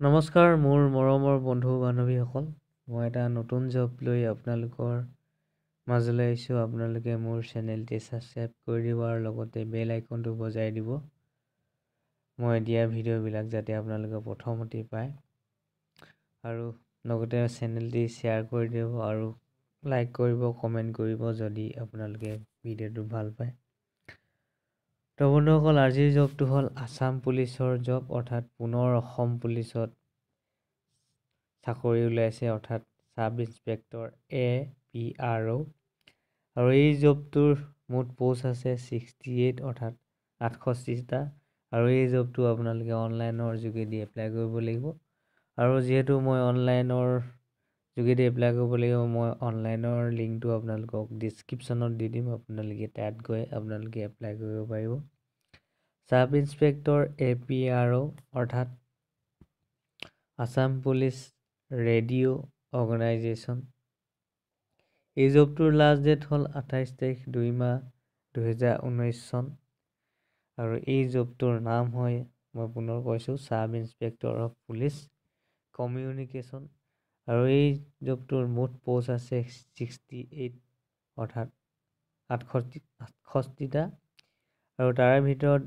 নমস্কাৰ মোৰ মৰমৰ বন্ধু বান্ধৱীসকল মই এটা নতুন জব লৈ আপোনালোকৰ মাজলৈ আহিছোঁ। আপোনালোকে মোৰ চেনেলটি ছাবস্ক্ৰাইব কৰি দিব আৰু লগতে বেল আইকনটো বজাই দিব। মই দিয়া ভিডিঅ'বিলাক যাতে আপোনালোকে প্ৰথমতেই পায়। আৰু লগতে চেনেলটি শ্বেয়াৰ কৰি দিব আৰু লাইক কৰিব কমেণ্ট কৰিব যদি আপোনালোকে ভিডিঅ'টো ভাল পায়। তো বন্ধুসকল আজিৰ জবটো হ'ল আছাম পুলিচৰ জব অৰ্থাৎ পুনৰ অসম পুলিচত চাকৰি ওলাইছে অৰ্থাৎ sub inspector A P R O' আৰু এই জবটোৰ মুঠ প'ষ্ট আছে ছিক্সটি এইট অৰ্থাৎ আঠষষ্ঠিটা। আৰু এই জবটো আপোনালোকে অনলাইনৰ যোগেদি এপ্লাই কৰিব লাগিব। আৰু যিহেতু মই অনলাইনৰ যোগেদি এপ্লাই কৰিব লাগিব মই অনলাইনৰ লিংকটো আপোনালোকক ডিছক্ৰিপশ্যনত দি দিম আপোনালোকে তাত গৈ আপোনালোকে এপ্লাই কৰিব পাৰিব। Sub inspector A P R O' অৰ্থাৎ আছাম পুলিচ ৰেডিঅ' অৰ্গেনাইজেশ্যন এই জবটোৰ লাষ্ট ডেট হ'ল আঠাইছ তাৰিখ দুই মাহ দুহেজাৰ ঊনৈছ চন। আৰু এই জবটোৰ নাম হয় মই পুনৰ কৈছোঁ চাব ইনস্পেক্টৰ অফ পুলিচ কমিউনিকেশ্যন আৰু এই জবটোৰ মুঠ প'ষ্ট আছে ছিক্সটি এইট অৰ্থাৎ আঠষষ্ঠি আঠষষ্ঠিটা। আৰু তাৰে ভিতৰত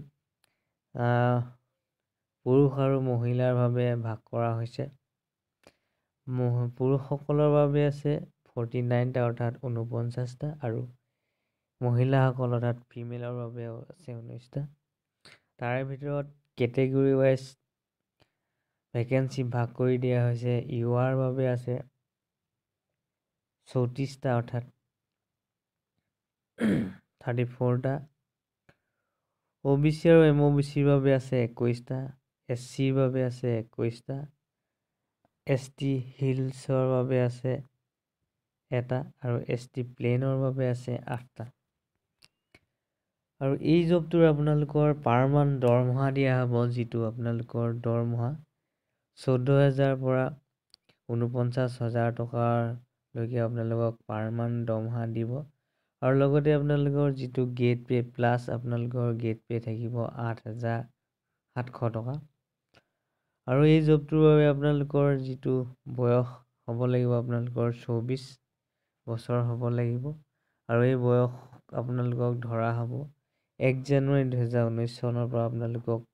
পুৰুষ আৰু মহিলাৰ বাবে ভাগ কৰা হৈছে। পুৰুষসকলৰ বাবে আছে ফৰ্টি নাইনটা অৰ্থাৎ ঊনপঞ্চাছটা আৰু মহিলাসকল অৰ্থাৎ ফিমেলৰ বাবেও আছে ঊনৈছটা তাৰে ভিতৰত কেটেগৰী ৱাইজ ভেকেঞ্চি ভাগ কৰি দিয়া হৈছে। ইউআৰ বাবে আছে চৌত্ৰিছটা অৰ্থাৎ থাৰ্টি ফ'ৰটা অ' বি চি আৰু এম অ' বি চিৰ বাবে আছে একৈছটা এছ চিৰ বাবে আছে একৈছটা এছ টি হিলছৰ বাবে আছে এটা আৰু এছ টি প্লেনৰ বাবে আছে আঠটা। আৰু এই জবটোৰ আপোনালোকৰ পাৰ মান্থ দৰমহা দিয়া হ'ব যিটো আপোনালোকৰ দৰমহা চৈধ্য হেজাৰৰ পৰা ঊনপঞ্চাছ হাজাৰ টকাৰলৈকে আপোনালোকক পাৰ মান্থ দৰমহা দিব। আৰু লগতে আপোনালোকৰ যিটো গেট পে' প্লাছ আপোনালোকৰ গেট পে' থাকিব আঠ হাজাৰ সাতশ টকা। আৰু এই জবটোৰ বাবে আপোনালোকৰ যিটো বয়স হ'ব লাগিব আপোনালোকৰ চৌবিছ বছৰ হ'ব লাগিব। আৰু এই বয়স আপোনালোকক ধৰা হ'ব এক জানুৱাৰী দুহেজাৰ ঊনৈছ চনৰ পৰা আপোনালোকক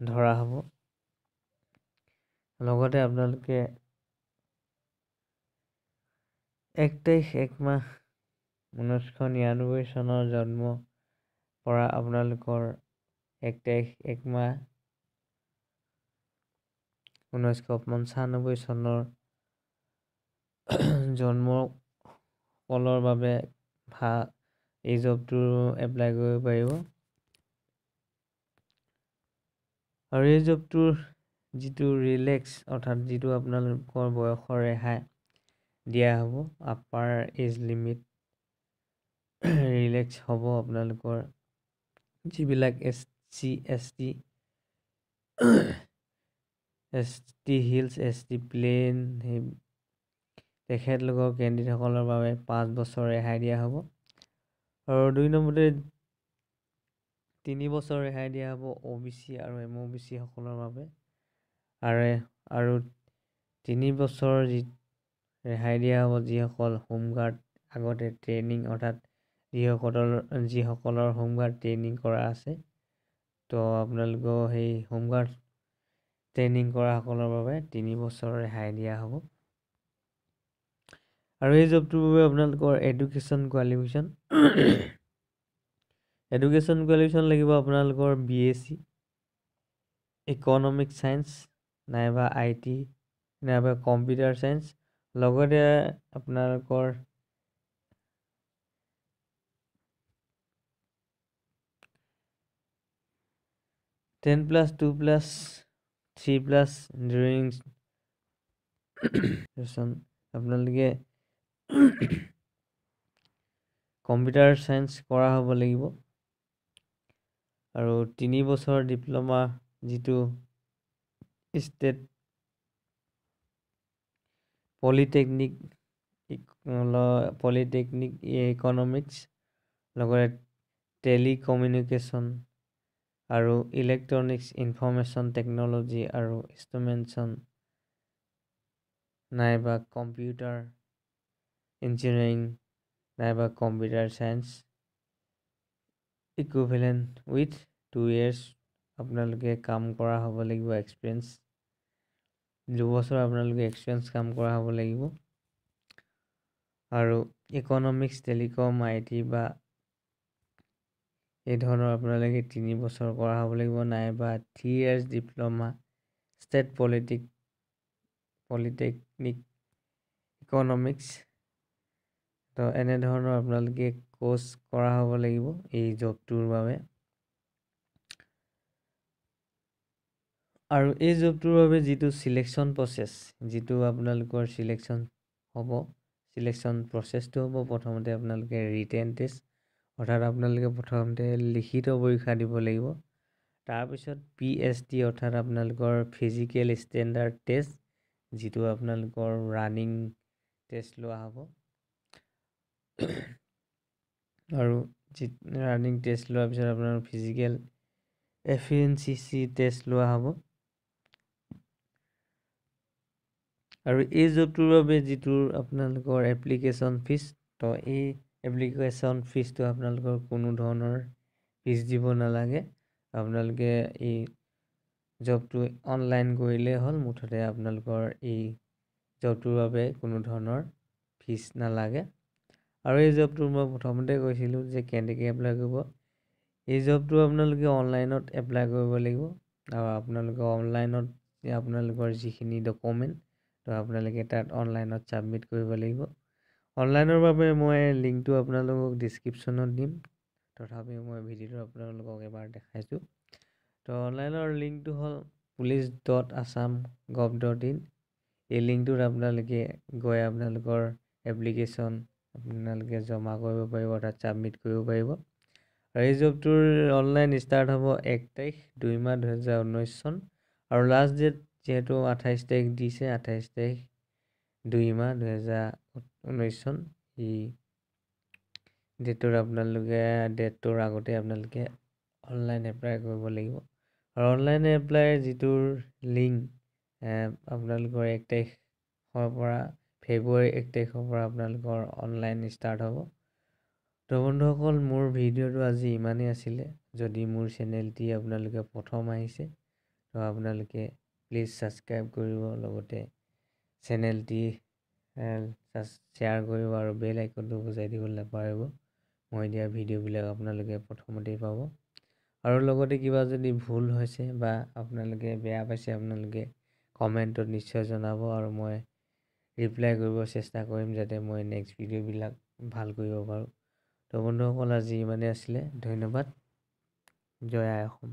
ধৰা হ'ব। লগতে আপোনালোকে এক তাৰিখ এক মাহ ঊনৈছশ নিৰান্নব্বৈ চনৰ জন্ম পৰা আপোনালোকৰ এক তাৰিখ এক মাহ ঊনৈছশ পঞ্চানব্বৈ চনৰ জন্মসকলৰ বাবে ভা এই জবটো এপ্লাই কৰিব পাৰিব। আৰু এই জবটোৰ যিটো ৰিলেক্স অৰ্থাৎ যিটো আপোনালোকৰ বয়সৰ ৰেহাই দিয়া হ'ব আপাৰ এজ লিমিট ৰিলেক্স হ'ব আপোনালোকৰ। যিবিলাক S C S T S T hills S T plain সেই তেখেতলোকৰ কেণ্ডিডেটসকলৰ বাবে পাঁচ বছৰ ৰেহাই দিয়া হ'ব। আৰু দুই নম্বৰতে তিনি বছৰ ৰেহাই দিয়া হ'ব অ' বি চি আৰু এম অ' বি চিসকলৰ বাবে। আৰু আৰু তিনি বছৰ যি ৰেহাই দিয়া হ'ব যিসকল হোমগাৰ্ড আগতে ট্ৰেইনিং অৰ্থাৎ যিসকলৰ যিসকলৰ হোমগাৰ্ড ট্ৰেইনিং কৰা আছে তো আপোনালোকৰ সেই হোমগাৰ্ড ট্ৰেইনিং কৰাসকলৰ বাবে তিনি বছৰ ৰেহাই দিয়া হ'ব। আৰু এই জবটোৰ বাবে আপোনালোকৰ এডুকেশ্যন কোৱালিফিকেশ্যন এডুকেশ্যন কোৱালিফিকেশ্যন লাগিব আপোনালোকৰ B S C economic science নাইবা আই টি নাইবা কম্পিউটাৰ চায়েন্স লগতে আপোনালোকৰ ten plus two plus three plus drawing আপোনালোকে কম্পিউটাৰ চায়েন্স কৰা হ'ব লাগিব। আৰু তিনি বছৰ ডিপ্ল'মা যিটো ষ্টেট পলিটেকনিক পলিটেকনিক ইকনমিক্স লগতে টেলিকমিউনিকেশ্যন আৰু ইলেক্ট্ৰনিক্স ইনফৰ্মেশ্যন টেকন'লজি আৰু ইনষ্ট্ৰুমেণ্টছন নাইবা কম্পিউটাৰ ইঞ্জিনিয়াৰিং নাইবা computer science equivalent with two years আপোনালোকে কাম কৰা হ'ব লাগিব এক্সপিৰিয়েঞ্চ দুবছৰ আপোনালোকে এক্সপিৰিয়েঞ্চ কাম কৰা হ'ব লাগিব। আৰু ইকনমিক্স টেলিকম আই টি বা এই ধৰণৰ আপোনালোকে তিনি বছৰ কৰা হ'ব লাগিব নাইবা three years diploma state politic polytechnic economics তো এনেধৰণৰ আপোনালোকে কোৰ্চ কৰা হ'ব লাগিব এই জবটোৰ বাবে। আৰু এই জবটোৰ বাবে যিটো চিলেকশ্যন প্ৰচেছ যিটো আপোনালোকৰ চিলেকশ্যন হ'ব চিলেকশ্যন প্ৰচেছটো হ'ব প্ৰথমতে আপোনালোকে ৰিটেন টেষ্ট অৰ্থাৎ আপোনালোকে প্ৰথমতে লিখিত পৰীক্ষা দিব লাগিব। তাৰপিছত পি এইচ ডি অৰ্থাৎ আপোনালোকৰ ফিজিকেল ষ্টেণ্ডাৰ্ড টেষ্ট যিটো আপোনালোকৰ ৰানিং টেষ্ট লোৱা হ'ব। আৰু যি ৰানিং টেষ্ট লোৱাৰ পিছত আপোনাৰ ফিজিকেল এফিচিয়েঞ্চি টেষ্ট লোৱা হ'ব। আৰু এই জবটোৰ বাবে যিটো আপোনালোকৰ এপ্লিকেশ্যন ফিজ তো এই এপ্লিকেশ্যন ফিজটো আপোনালোকৰ কোনো ধৰণৰ ফিজ দিব নালাগে। আপোনালোকে এই জবটো অনলাইন কৰিলেই হ'ল মুঠতে আপোনালোকৰ এই জবটোৰ বাবে কোনো ধৰণৰ ফিজ নালাগে। আৰু এই জবটো মই প্ৰথমতে কৈছিলোঁ যে কেনেকৈ এপ্লাই কৰিব। এই জবটো আপোনালোকে অনলাইনত এপ্লাই কৰিব লাগিব। আৰু আপোনালোকে অনলাইনত আপোনালোকৰ যিখিনি ডকুমেণ্ট তো আপোনালোকে তাত অনলাইনত ছাবমিট কৰিব লাগিব। অনলাইনৰ বাবে মই লিংকটো আপোনালোকক ডিছক্ৰিপশ্যনত দিম। তথাপিও মই ভিডিঅ'টো আপোনালোকক এবাৰ দেখাইছোঁ। তো অনলাইনৰ লিংকটো হ'ল police dot Assam gov dot in এই লিংকটোত আপোনালোকে গৈ আপোনালোকৰ এপ্লিকেশ্যন আপোনালোকে জমা কৰিব পাৰিব তাত ছাবমিট কৰিব পাৰিব। আৰু এই জবটোৰ অনলাইন ষ্টাৰ্ট হ'ব এক তাৰিখ দুই মাহ দুহেজাৰ ঊনৈছ চন। আৰু লাষ্ট ডেট যিহেতু আঠাইছ তাৰিখ দিছে আঠাইছ তাৰিখ দুই মাহ দুহেজাৰ ঊনৈছ চন। ই ডেটৰ আপোনালোকে ডেটটোৰ আগতে আপোনালোকে অনলাইন এপ্লাই কৰিব লাগিব। আৰু অনলাইন এপ্লাই যিটোৰ লিংক আপোনালোকৰ এক তাৰিখৰ পৰা ফেব্ৰুৱাৰী এক তাৰিখৰ পৰা আপোনালোকৰ অনলাইন ষ্টাৰ্ট হ'ব। তো বন্ধুসকল মোৰ ভিডিঅ'টো আজি ইমানেই আছিলে। যদি মোৰ চেনেলটি আপোনালোকে প্ৰথম আহিছে তো আপোনালোকে প্লিজ ছাবস্ক্ৰাইব কৰিব লগতে চেনেলটি শ্বেয়াৰ কৰিব আৰু বেল আইকনটো বজাই দিবলৈ নাপাহৰিব মই দিয়া ভিডিঅ'বিলাক আপোনালোকে প্ৰথমতেই পাব। আৰু লগতে কিবা যদি ভুল হৈছে বা আপোনালোকে বেয়া পাইছে আপোনালোকে কমেণ্টত নিশ্চয় জনাব আৰু মই ৰিপ্লাই কৰিব চেষ্টা কৰিম যাতে মই নেক্সট ভিডিঅ'বিলাক ভাল কৰিব পাৰোঁ। তো বন্ধুসকল আজি ইমানেই আছিলে। ধন্যবাদ। জয় আই অসম।